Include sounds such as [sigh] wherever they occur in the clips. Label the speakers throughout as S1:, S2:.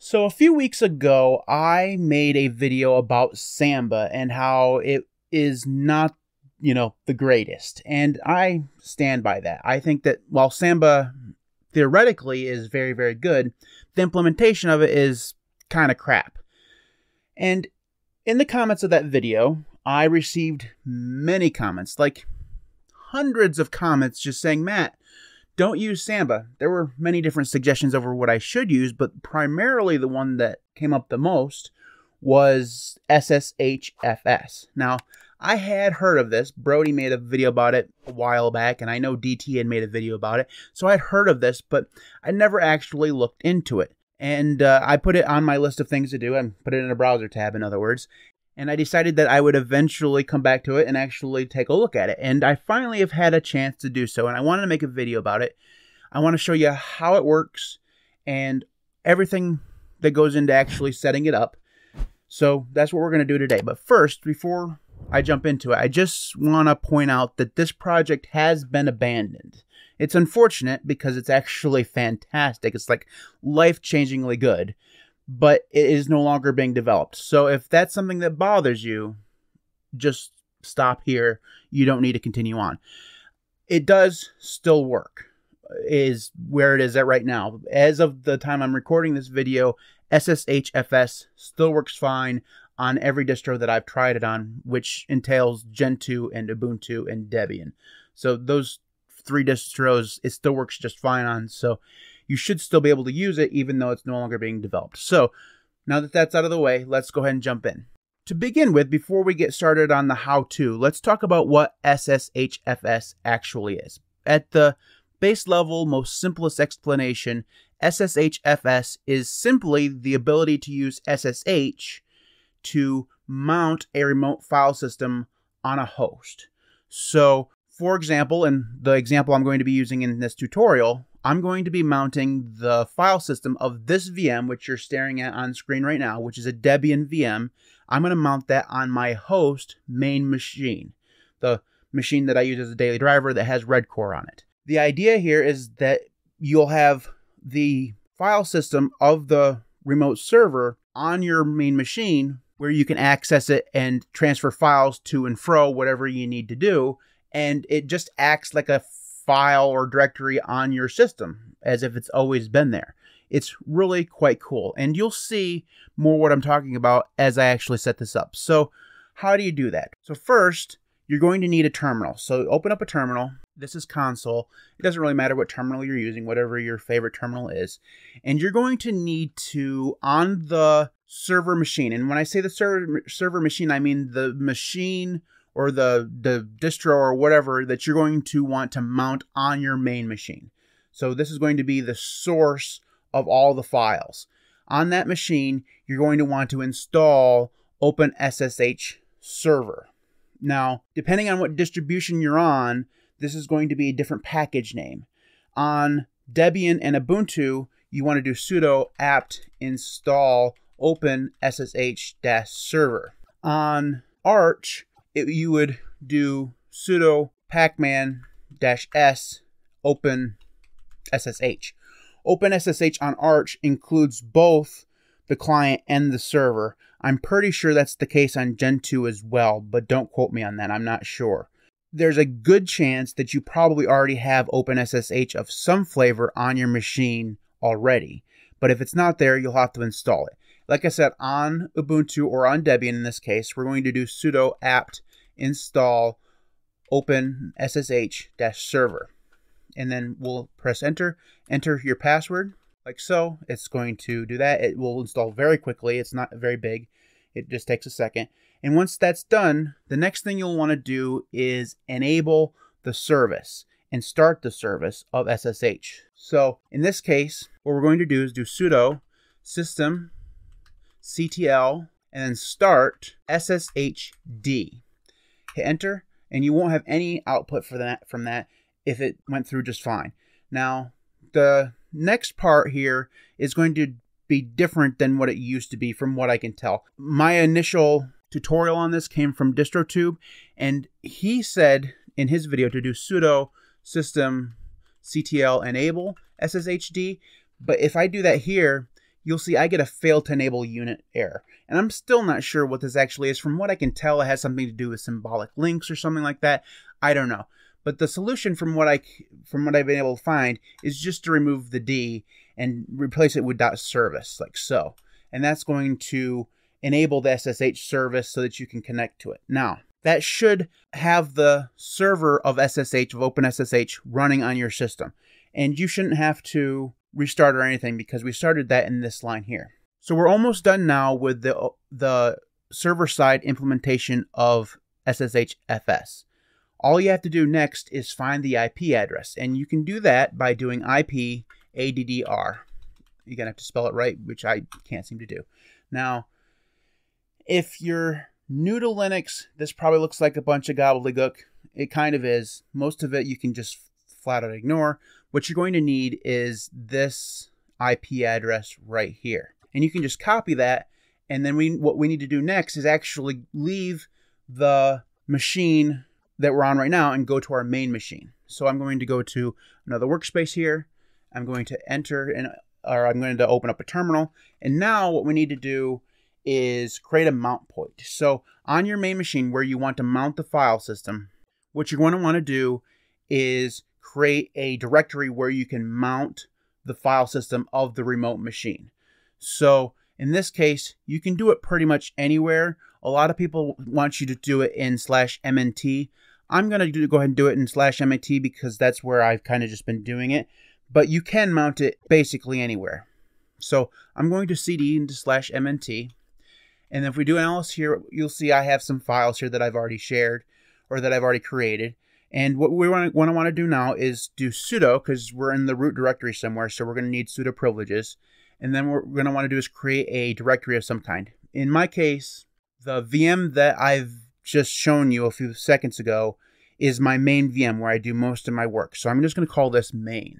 S1: So, a few weeks ago, I made a video about Samba and how it is not, you know, the greatest. And I stand by that. I think that while Samba theoretically is very, very good, the implementation of it is kind of crap. And in the comments of that video, I received many comments, like hundreds of comments just saying, Matt, don't use Samba. There were many different suggestions over what I should use, but primarily the one that came up the most was SSHFS. Now, I had heard of this. Brodie made a video about it a while back, and I know DT had made a video about it. So I'd heard of this, but I never actually looked into it. And uh, I put it on my list of things to do and put it in a browser tab, in other words and I decided that I would eventually come back to it and actually take a look at it. And I finally have had a chance to do so, and I wanted to make a video about it. I want to show you how it works and everything that goes into actually setting it up. So that's what we're going to do today. But first, before I jump into it, I just want to point out that this project has been abandoned. It's unfortunate because it's actually fantastic. It's like life changingly good but it is no longer being developed. So if that's something that bothers you, just stop here. You don't need to continue on. It does still work, is where it is at right now. As of the time I'm recording this video, SSHFS still works fine on every distro that I've tried it on, which entails Gentoo and Ubuntu and Debian. So those three distros, it still works just fine on. So you should still be able to use it even though it's no longer being developed. So now that that's out of the way, let's go ahead and jump in. To begin with, before we get started on the how to, let's talk about what SSHFS actually is. At the base level, most simplest explanation, SSHFS is simply the ability to use SSH to mount a remote file system on a host. So, for example, in the example I'm going to be using in this tutorial, I'm going to be mounting the file system of this VM, which you're staring at on screen right now, which is a Debian VM. I'm going to mount that on my host main machine, the machine that I use as a daily driver that has Redcore on it. The idea here is that you'll have the file system of the remote server on your main machine where you can access it and transfer files to and fro, whatever you need to do. And it just acts like a file or directory on your system as if it's always been there. It's really quite cool. And you'll see more what I'm talking about as I actually set this up. So, how do you do that? So, first, you're going to need a terminal. So, open up a terminal. This is Konsole. It doesn't really matter what terminal you're using, whatever your favorite terminal is. And you're going to need to, on the server machine, and when I say the server, server machine, I mean the machine or the, the distro or whatever that you're going to want to mount on your main machine. So this is going to be the source of all the files. On that machine, you're going to want to install OpenSSH server. Now, depending on what distribution you're on, this is going to be a different package name. On Debian and Ubuntu, you want to do sudo apt install OpenSSH-server. On Arch, it, you would do sudo pacman s open SSH. Open SSH on Arch includes both the client and the server. I'm pretty sure that's the case on Gentoo as well, but don't quote me on that. I'm not sure. There's a good chance that you probably already have OpenSSH of some flavor on your machine already. But if it's not there, you'll have to install it. Like I said, on Ubuntu or on Debian in this case, we're going to do sudo apt install open SSH server. And then we'll press enter, enter your password like so. It's going to do that. It will install very quickly. It's not very big. It just takes a second. And once that's done, the next thing you'll want to do is enable the service and start the service of SSH. So in this case, what we're going to do is do sudo system ctl and then start sshd hit enter, and you won't have any output for that from that if it went through just fine. Now, the next part here is going to be different than what it used to be from what I can tell. My initial tutorial on this came from DistroTube, and he said in his video to do sudo system ctl enable sshd, but if I do that here, you'll see I get a fail to enable unit error. And I'm still not sure what this actually is. From what I can tell, it has something to do with symbolic links or something like that. I don't know. But the solution from what I from what I've been able to find is just to remove the D and replace it with dot .service like so. And that's going to enable the SSH service so that you can connect to it. Now, that should have the server of SSH, of OpenSSH, running on your system. And you shouldn't have to restart or anything because we started that in this line here. So we're almost done now with the, the server side implementation of SSHFS. All you have to do next is find the IP address, and you can do that by doing IP ADDR. You're going to have to spell it right, which I can't seem to do. Now, if you're new to Linux, this probably looks like a bunch of gobbledygook. It kind of is. Most of it you can just flat out ignore. What you're going to need is this IP address right here. And you can just copy that. And then we what we need to do next is actually leave the machine that we're on right now and go to our main machine. So I'm going to go to another workspace here. I'm going to enter and or I'm going to open up a terminal. And now what we need to do is create a mount point. So on your main machine where you want to mount the file system, what you're going to want to do is create a directory where you can mount the file system of the remote machine. So in this case, you can do it pretty much anywhere. A lot of people want you to do it in slash MNT. I'm going to go ahead and do it in slash MNT because that's where I've kind of just been doing it. But you can mount it basically anywhere. So I'm going to cd into slash MNT. And if we do an ls here, you'll see I have some files here that I've already shared or that I've already created. And what we want to want to do now is do sudo because we're in the root directory somewhere, so we're going to need sudo privileges. And then what we're going to want to do is create a directory of some kind. In my case, the VM that I've just shown you a few seconds ago is my main VM where I do most of my work. So I'm just going to call this main.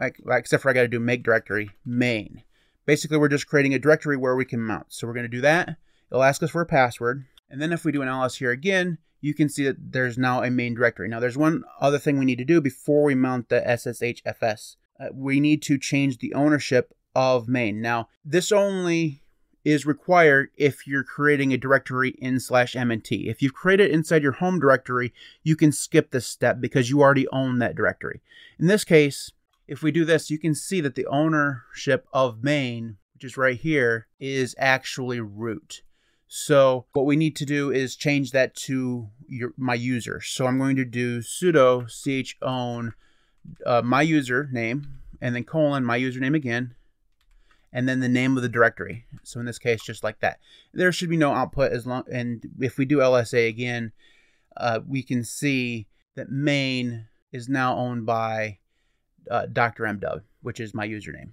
S1: Like, except for I got to do make directory main. Basically, we're just creating a directory where we can mount. So we're going to do that. It'll ask us for a password. And then if we do an ls here again, you can see that there's now a main directory. Now there's one other thing we need to do before we mount the SSHFS. Uh, we need to change the ownership of main. Now this only is required if you're creating a directory in slash mnt. If you've created inside your home directory, you can skip this step because you already own that directory. In this case, if we do this, you can see that the ownership of main, which is right here, is actually root. So what we need to do is change that to your, my user. So I'm going to do sudo chown uh, my username and then colon my username again and then the name of the directory. So in this case, just like that. There should be no output as long, and if we do LSA again, uh, we can see that main is now owned by uh, Dr. MW, which is my username.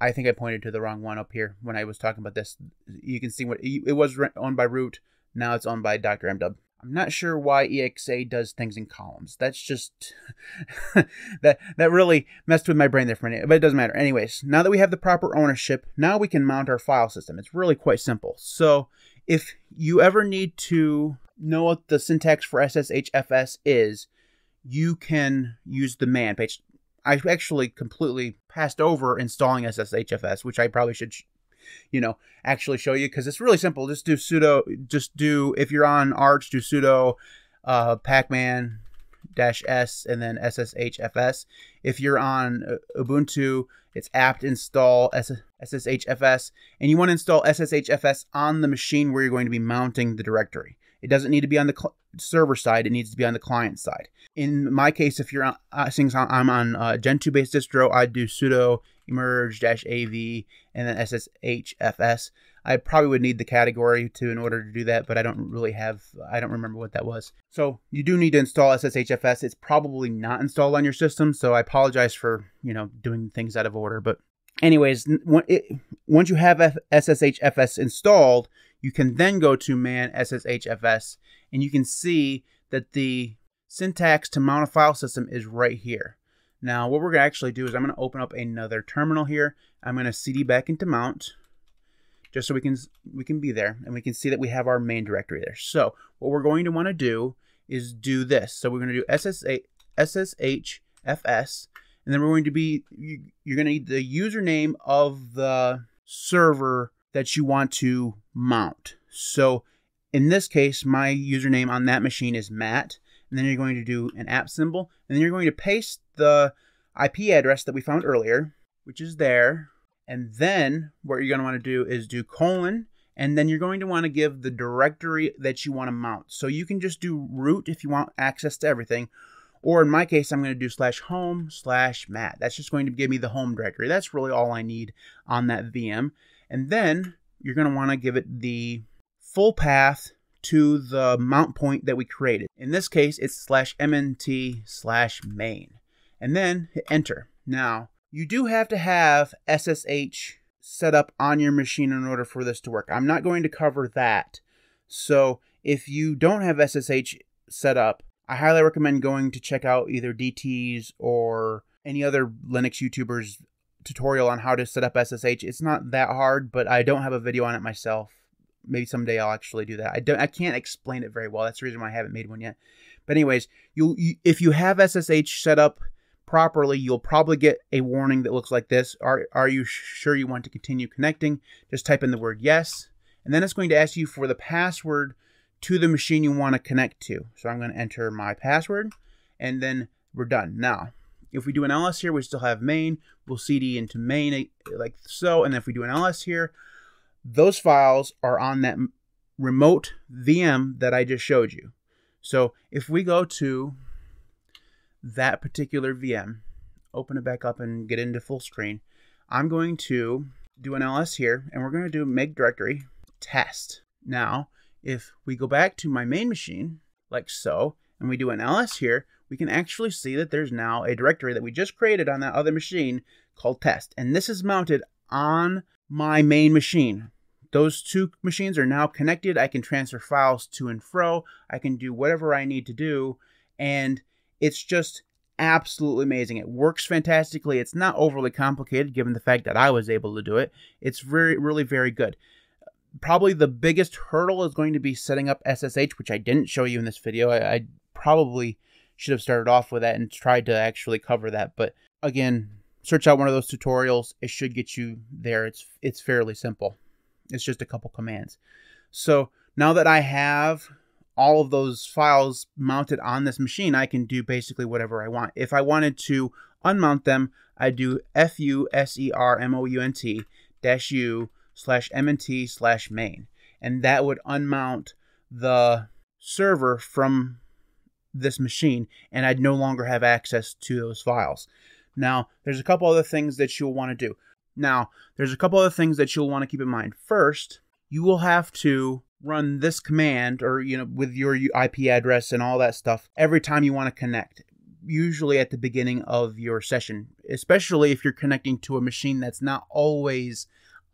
S1: I think I pointed to the wrong one up here when I was talking about this. You can see what it was owned by root. Now it's owned by Dr. MW. I'm not sure why EXA does things in columns. That's just [laughs] that that really messed with my brain there for a minute, but it doesn't matter. Anyways, now that we have the proper ownership, now we can mount our file system. It's really quite simple. So if you ever need to know what the syntax for SSHFS is, you can use the man page. I actually completely passed over installing SSHFS, which I probably should, you know, actually show you because it's really simple. Just do sudo, just do, if you're on Arch, do sudo uh, pacman dash s and then sshfs. If you're on uh, Ubuntu, it's apt install sshfs, and you want to install sshfs on the machine where you're going to be mounting the directory. It doesn't need to be on the server side; it needs to be on the client side. In my case, if you're on, uh, since I'm on uh, Gentoo based distro, I do sudo emerge dash av and then sshfs. I probably would need the category to in order to do that, but I don't really have. I don't remember what that was. So you do need to install sshfs. It's probably not installed on your system, so I apologize for you know doing things out of order, but anyways, once you have SSHFS installed, you can then go to man SSHFS and you can see that the syntax to mount a file system is right here. Now, what we're going to actually do is I'm going to open up another terminal here. I'm going to cd back into mount just so we can we can be there and we can see that we have our main directory there. So, what we're going to want to do is do this. So, we're going to do SSH, SSHFS and then we're going to be you're going to need the username of the server that you want to mount. So in this case, my username on that machine is Matt, and then you're going to do an app symbol, and then you're going to paste the IP address that we found earlier, which is there, and then what you're going to want to do is do colon, and then you're going to want to give the directory that you want to mount. So you can just do root if you want access to everything, or in my case, I'm going to do slash home slash Matt. That's just going to give me the home directory. That's really all I need on that VM. And then you're going to want to give it the full path to the mount point that we created. In this case, it's slash mnt slash main. And then hit enter. Now, you do have to have SSH set up on your machine in order for this to work. I'm not going to cover that. So if you don't have SSH set up, I highly recommend going to check out either DT's or any other Linux YouTubers tutorial on how to set up SSH. It's not that hard, but I don't have a video on it myself. Maybe someday I'll actually do that. I don't I can't explain it very well. That's the reason why I haven't made one yet. But anyways, you, you if you have SSH set up properly, you'll probably get a warning that looks like this. Are are you sure you want to continue connecting? Just type in the word yes, and then it's going to ask you for the password to the machine you want to connect to. So I'm going to enter my password and then we're done. Now, if we do an ls here, we still have main. We'll cd into main eh, like so. And if we do an ls here, those files are on that remote VM that I just showed you. So if we go to that particular VM, open it back up and get into full screen, I'm going to do an ls here and we're going to do make directory test. Now, if we go back to my main machine, like so, and we do an ls here, we can actually see that there's now a directory that we just created on that other machine called test. And this is mounted on my main machine. Those two machines are now connected. I can transfer files to and fro. I can do whatever I need to do. And it's just absolutely amazing. It works fantastically. It's not overly complicated given the fact that I was able to do it. It's very, really very good probably the biggest hurdle is going to be setting up SSH, which I didn't show you in this video. I, I probably should have started off with that and tried to actually cover that. But again, search out one of those tutorials. It should get you there. It's it's fairly simple. It's just a couple commands. So now that I have all of those files mounted on this machine, I can do basically whatever I want. If I wanted to unmount them, I do F U S E R M O U N T dash U slash mnt slash main. And that would unmount the server from this machine, and I'd no longer have access to those files. Now, there's a couple other things that you'll want to do. Now, there's a couple other things that you'll want to keep in mind. First, you will have to run this command or you know with your IP address and all that stuff every time you want to connect usually at the beginning of your session especially if you're connecting to a machine that's not always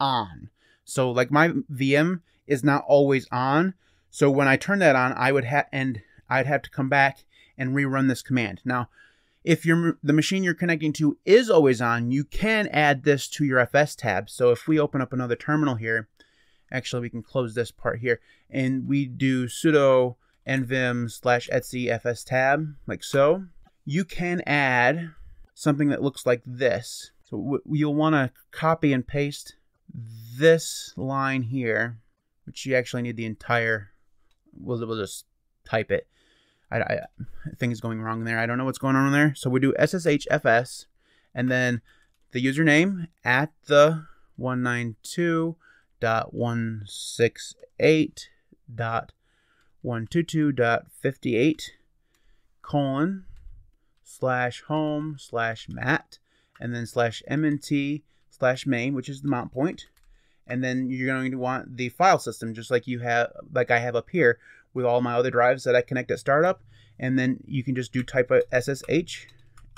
S1: on. So like my VM is not always on. So when I turn that on, I would have and I'd have to come back and rerun this command. Now, if your the machine you're connecting to is always on, you can add this to your FS tab. So if we open up another terminal here, actually we can close this part here and we do sudo nvim slash etc fs tab like so. You can add something that looks like this. So you'll want to copy and paste this line here, which you actually need the entire, we'll, we'll just type it. I, I, things going wrong there. I don't know what's going on there. So we do SSHFS and then the username at the 192.168.122.58 colon slash home slash mat and then slash mnt slash main, which is the mount point. And then you're going to want the file system, just like you have, like I have up here with all my other drives that I connect at startup. And then you can just do type of SSH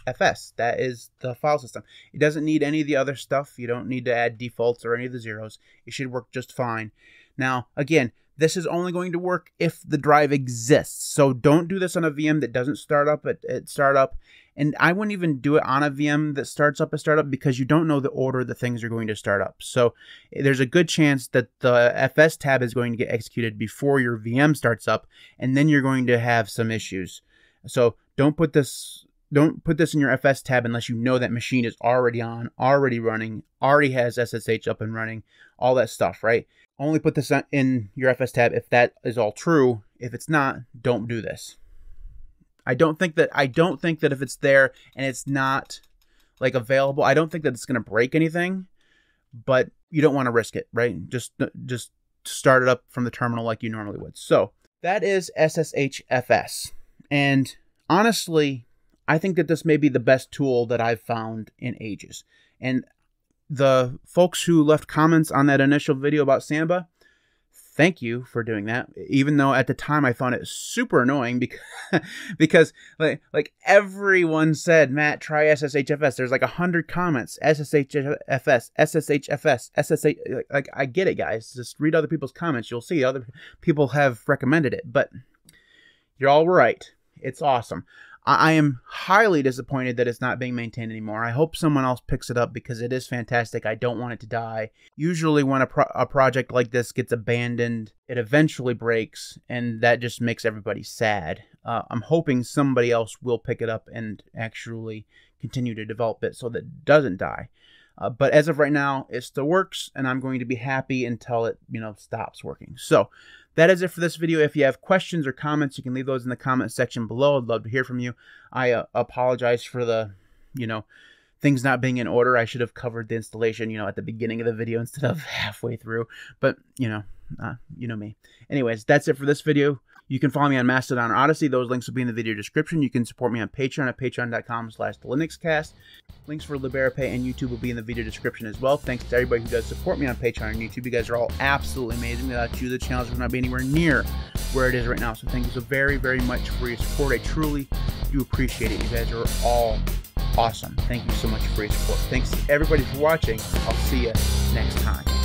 S1: FS. That is the file system. It doesn't need any of the other stuff. You don't need to add defaults or any of the zeros. It should work just fine. Now, again, this is only going to work if the drive exists. So don't do this on a VM that doesn't start up at, at startup. And I wouldn't even do it on a VM that starts up a startup because you don't know the order the things are going to start up. So there's a good chance that the FS tab is going to get executed before your VM starts up, and then you're going to have some issues. So don't put this don't put this in your FS tab unless you know that machine is already on, already running, already has SSH up and running, all that stuff, right? Only put this in your FS tab if that is all true. If it's not, don't do this. I don't think that I don't think that if it's there and it's not like available, I don't think that it's going to break anything, but you don't want to risk it, right? Just just start it up from the terminal like you normally would. So, that is SSHFS. And honestly, I think that this may be the best tool that I've found in ages. And the folks who left comments on that initial video about Samba, thank you for doing that. Even though at the time I found it super annoying because [laughs] because like like everyone said, Matt, try SSHFS. There's like a hundred comments. SSHFS, SSHFS, SSH. Like, like I get it, guys. Just read other people's comments. You'll see other people have recommended it. But you're all right. It's awesome. I am highly disappointed that it's not being maintained anymore. I hope someone else picks it up because it is fantastic. I don't want it to die. Usually, when a, pro- a project like this gets abandoned, it eventually breaks, and that just makes everybody sad. Uh, I'm hoping somebody else will pick it up and actually continue to develop it so that it doesn't die. Uh, but as of right now, it still works, and I'm going to be happy until it, you know, stops working. So that is it for this video. If you have questions or comments, you can leave those in the comment section below. I'd love to hear from you. I uh, apologize for the, you know, things not being in order. I should have covered the installation, you know, at the beginning of the video [laughs] instead of halfway through. But, you know, uh, you know me. Anyways, that's it for this video. You can follow me on Mastodon or Odysee. Those links will be in the video description. You can support me on Patreon at patreon.com slash linuxcast. Links for Liberapay and YouTube will be in the video description as well. Thanks to everybody who does support me on Patreon and YouTube. You guys are all absolutely amazing. Without you, the channel would not be anywhere near where it is right now. So thank you so very, very much for your support. I truly do appreciate it. You guys are all awesome. Thank you so much for your support. Thanks everybody for watching. I'll see you next time.